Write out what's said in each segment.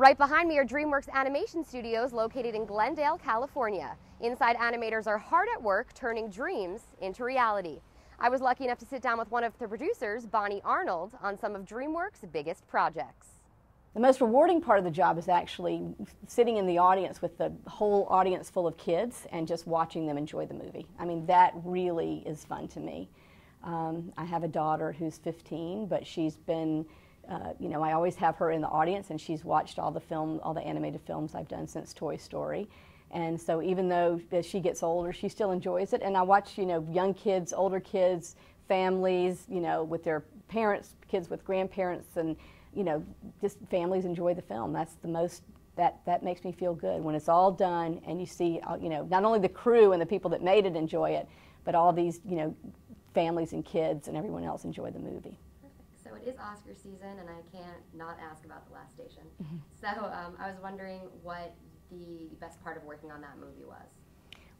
Right behind me are DreamWorks Animation Studios located in Glendale, California. Inside animators are hard at work turning dreams into reality. I was lucky enough to sit down with one of the producers, Bonnie Arnold, on some of DreamWorks' biggest projects. The most rewarding part of the job is actually sitting in the audience with the whole audience full of kids and just watching them enjoy the movie. I mean, that really is fun to me. Um, I have a daughter who's 15, but she's been, uh, you know, I always have her in the audience, and she's watched all the film, all the animated films I've done since Toy Story. And so even though as she gets older, she still enjoys it. And I watch, you know, young kids, older kids, families, you know, with their parents, kids with grandparents, and you know, just families enjoy the film. That's the most that that makes me feel good when it's all done and you see, uh, you know, not only the crew and the people that made it enjoy it, but all these, you know, families and kids and everyone else enjoy the movie. So it is Oscar season, and I can't not ask about The Last Station. Mm-hmm. So um, I was wondering what the best part of working on that movie was.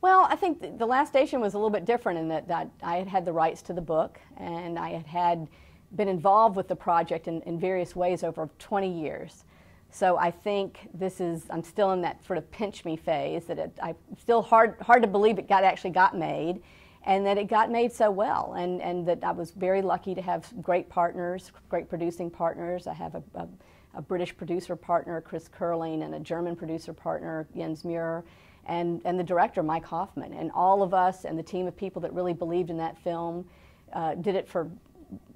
Well, I think The Last Station was a little bit different in that, that I had had the rights to the book and I had had been involved with the project in, in various ways over 20 years. So I think this is, I'm still in that sort of pinch me phase that it, I still hard, hard to believe it got actually got made and that it got made so well and, and that I was very lucky to have great partners, great producing partners. I have a, a, a British producer partner, Chris Curling, and a German producer partner, Jens Meurer, and, and the director, Mike Hoffman. And all of us and the team of people that really believed in that film uh, did it for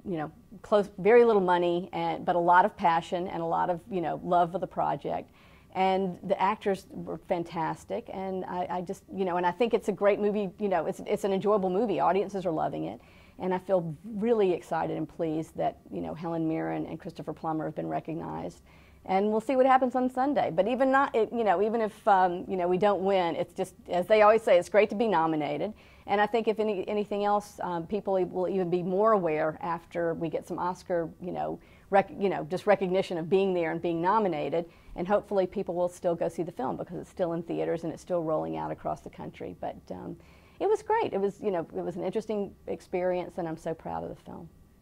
you know, close, very little money, and, but a lot of passion and a lot of, you know, love for the project. And the actors were fantastic, and I, I just, you know, and I think it's a great movie. You know, it's it's an enjoyable movie. Audiences are loving it, and I feel really excited and pleased that you know Helen Mirren and Christopher Plummer have been recognized and we'll see what happens on Sunday. But even not, you know, even if um, you know we don't win, it's just as they always say, it's great to be nominated. And I think if any, anything else, um, people will even be more aware after we get some Oscar, you know, rec- you know, just recognition of being there and being nominated. And hopefully, people will still go see the film because it's still in theaters and it's still rolling out across the country. But um, it was great. It was, you know, it was an interesting experience, and I'm so proud of the film.